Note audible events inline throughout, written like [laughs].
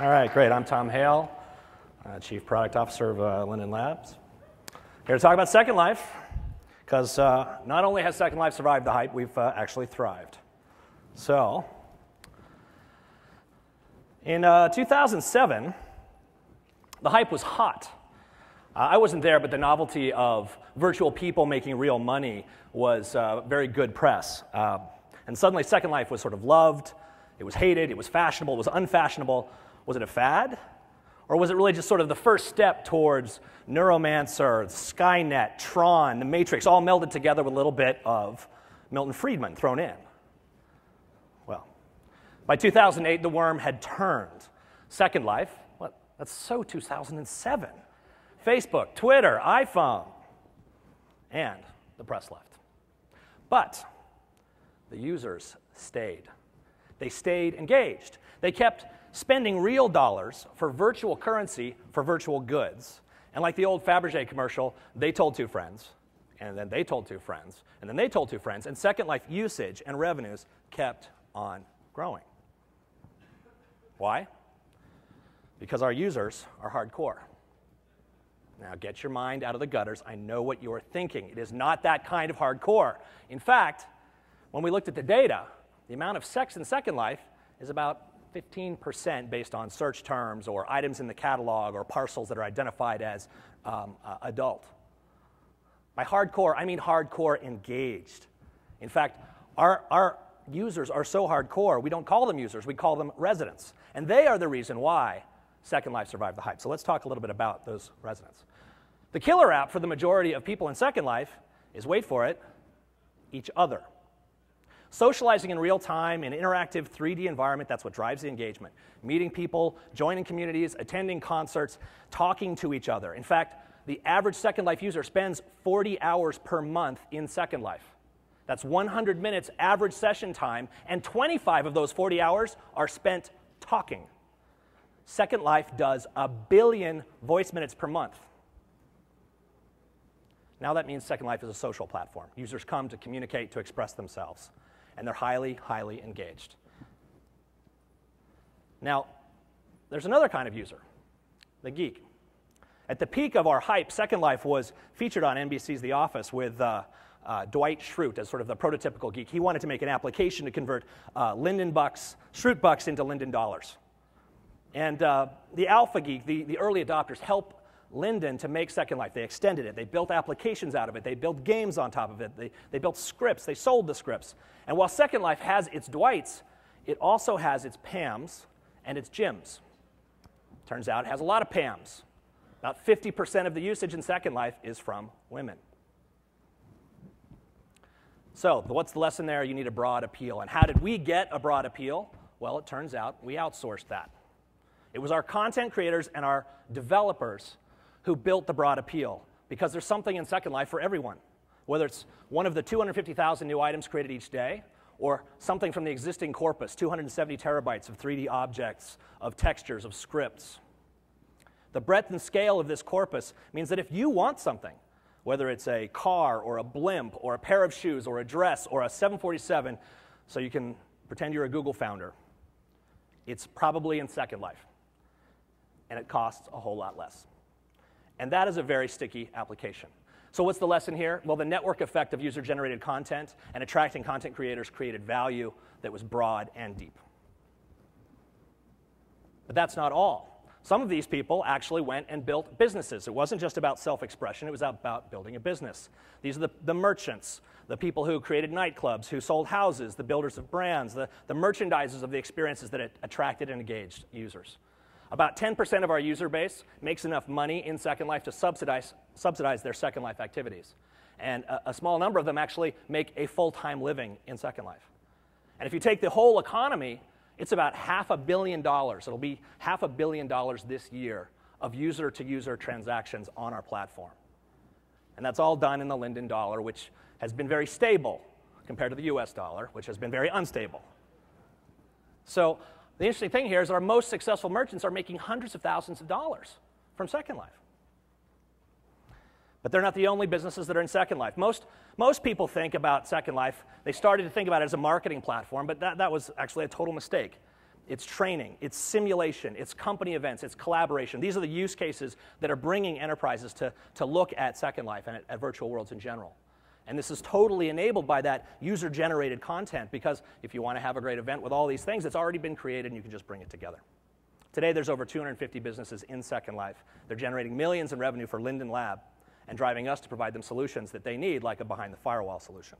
All right, great. I'm Tom Hale, uh, Chief Product Officer of uh, Linden Labs. Here to talk about Second Life, because uh, not only has Second Life survived the hype, we've uh, actually thrived. So, in uh, 2007, the hype was hot. Uh, I wasn't there, but the novelty of virtual people making real money was very good press. and suddenly, Second Life was sort of loved, it was hated, it was fashionable, it was unfashionable. Was it a fad? Or was it really just sort of the first step towards Neuromancer, Skynet, Tron, The Matrix, all melded together with a little bit of Milton Friedman thrown in? Well, by 2008, the worm had turned. Second Life, what? That's so 2007. Facebook, Twitter, iPhone, and the press left. But the users stayed. They stayed engaged. They kept spending real dollars for virtual currency for virtual goods. And like the old Fabergé commercial, they told two friends, and then they told two friends, and then they told two friends, and Second Life usage and revenues kept on growing. Why? Because our users are hardcore. Now, get your mind out of the gutters. I know what you're thinking. It is not that kind of hardcore. In fact, when we looked at the data, the amount of sex in Second Life is about 15% based on search terms or items in the catalog or parcels that are identified as um, uh, adult. By hardcore, I mean hardcore engaged. In fact, our, our users are so hardcore, we don't call them users, we call them residents. And they are the reason why Second Life survived the hype. So let's talk a little bit about those residents. The killer app for the majority of people in Second Life is, wait for it, each other. Socializing in real time in interactive 3D environment, that's what drives the engagement. Meeting people, joining communities, attending concerts, talking to each other. In fact, the average Second Life user spends 40 hours per month in Second Life. That's 100 minutes average session time, and 25 of those 40 hours are spent talking. Second Life does a billion voice minutes per month. Now that means Second Life is a social platform. Users come to communicate, to express themselves and they're highly, highly engaged. Now, there's another kind of user, the geek. At the peak of our hype, Second Life was featured on NBC's The Office with uh, uh, Dwight Schrute as sort of the prototypical geek. He wanted to make an application to convert uh, Linden bucks, Schrute bucks into Linden dollars. And uh, the alpha geek, the, the early adopters, helped Linden to make Second Life. They extended it. They built applications out of it. They built games on top of it. They, they built scripts. They sold the scripts. And while Second Life has its Dwights, it also has its Pams and its Jims. Turns out it has a lot of Pams. About 50% of the usage in Second Life is from women. So, what's the lesson there? You need a broad appeal. And how did we get a broad appeal? Well, it turns out we outsourced that. It was our content creators and our developers who built the broad appeal because there's something in Second Life for everyone, whether it's one of the 250,000 new items created each day or something from the existing corpus 270 terabytes of 3D objects, of textures, of scripts. The breadth and scale of this corpus means that if you want something, whether it's a car or a blimp or a pair of shoes or a dress or a 747, so you can pretend you're a Google founder, it's probably in Second Life. And it costs a whole lot less. And that is a very sticky application. So, what's the lesson here? Well, the network effect of user generated content and attracting content creators created value that was broad and deep. But that's not all. Some of these people actually went and built businesses. It wasn't just about self expression, it was about building a business. These are the, the merchants, the people who created nightclubs, who sold houses, the builders of brands, the, the merchandisers of the experiences that attracted and engaged users. About 10% of our user base makes enough money in Second Life to subsidize, subsidize their Second Life activities. And a, a small number of them actually make a full time living in Second Life. And if you take the whole economy, it's about half a billion dollars. It'll be half a billion dollars this year of user to user transactions on our platform. And that's all done in the Linden dollar, which has been very stable compared to the US dollar, which has been very unstable. So the interesting thing here is our most successful merchants are making hundreds of thousands of dollars from Second Life. But they're not the only businesses that are in Second Life. Most, most people think about Second Life, they started to think about it as a marketing platform, but that, that was actually a total mistake. it's training, it's simulation, it's company events, it's collaboration. These are the use cases that are bringing enterprises to, to look at Second Life and at, at virtual worlds in general. And this is totally enabled by that user generated content because if you want to have a great event with all these things, it's already been created and you can just bring it together. Today, there's over 250 businesses in Second Life. They're generating millions in revenue for Linden Lab and driving us to provide them solutions that they need, like a behind the firewall solution.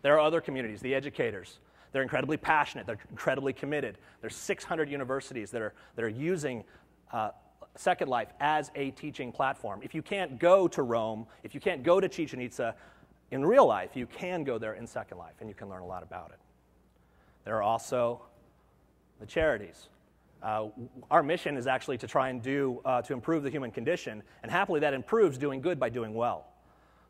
There are other communities, the educators. They're incredibly passionate, they're incredibly committed. There's 600 universities that are, that are using uh, Second Life as a teaching platform. If you can't go to Rome, if you can't go to Chichen Itza in real life, you can go there in Second Life and you can learn a lot about it. There are also the charities. Uh, our mission is actually to try and do uh, to improve the human condition, and happily that improves doing good by doing well.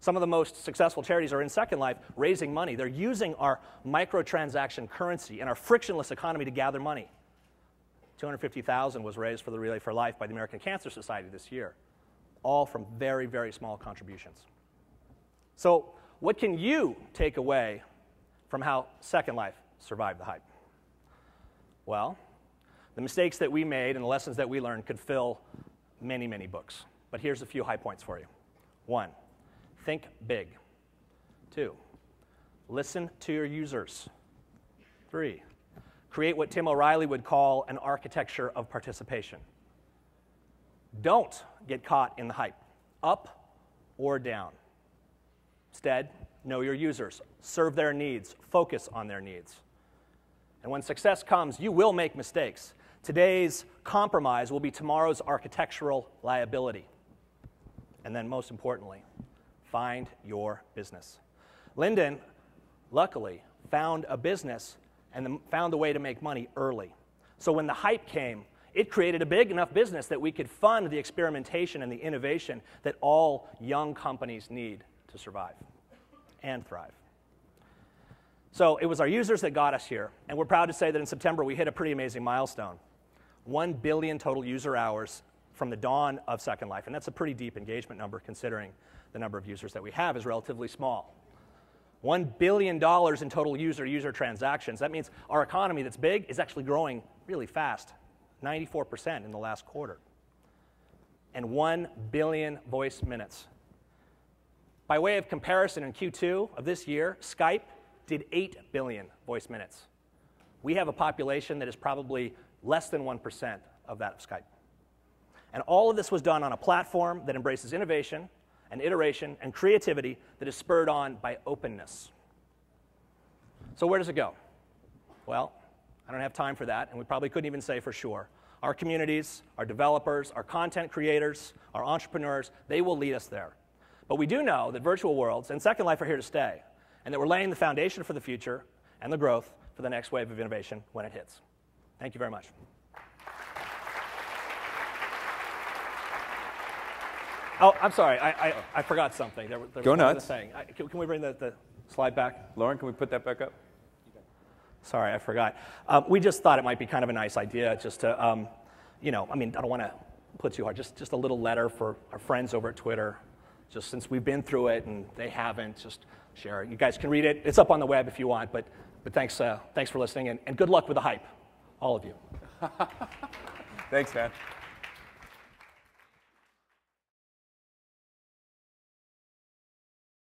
Some of the most successful charities are in Second Life raising money. They're using our microtransaction currency and our frictionless economy to gather money. 250,000 was raised for the Relay for Life by the American Cancer Society this year, all from very, very small contributions. So, what can you take away from how Second Life survived the hype? Well, the mistakes that we made and the lessons that we learned could fill many, many books. But here's a few high points for you. One, think big. Two, listen to your users. Three, create what Tim O'Reilly would call an architecture of participation. Don't get caught in the hype, up or down. Instead, know your users, serve their needs, focus on their needs. And when success comes, you will make mistakes. Today's compromise will be tomorrow's architectural liability. And then, most importantly, find your business. Linden, luckily, found a business and found a way to make money early. So when the hype came, it created a big enough business that we could fund the experimentation and the innovation that all young companies need to survive and thrive. So it was our users that got us here, and we're proud to say that in September we hit a pretty amazing milestone. 1 billion total user hours from the dawn of Second Life. And that's a pretty deep engagement number considering the number of users that we have is relatively small. $1 billion in total user user transactions. That means our economy that's big is actually growing really fast 94% in the last quarter. And 1 billion voice minutes. By way of comparison, in Q2 of this year, Skype did 8 billion voice minutes. We have a population that is probably less than 1% of that of Skype. And all of this was done on a platform that embraces innovation and iteration and creativity that is spurred on by openness. So, where does it go? Well, I don't have time for that, and we probably couldn't even say for sure. Our communities, our developers, our content creators, our entrepreneurs, they will lead us there. But we do know that virtual worlds and Second Life are here to stay, and that we're laying the foundation for the future and the growth for the next wave of innovation when it hits. Thank you very much. Oh, I'm sorry. I, I, I forgot something. There, there Go nuts. Saying. I, can, can, we bring the, the, slide back? Lauren, can we put that back up? Sorry, I forgot. Um, we just thought it might be kind of a nice idea just to, um, you know, I mean, I don't want to put too hard. Just, just a little letter for our friends over at Twitter. Just since we've been through it and they haven't, just share it. You guys can read it. It's up on the web if you want. But, but thanks, uh, thanks for listening and, and good luck with the hype all of you. [laughs] Thanks, man.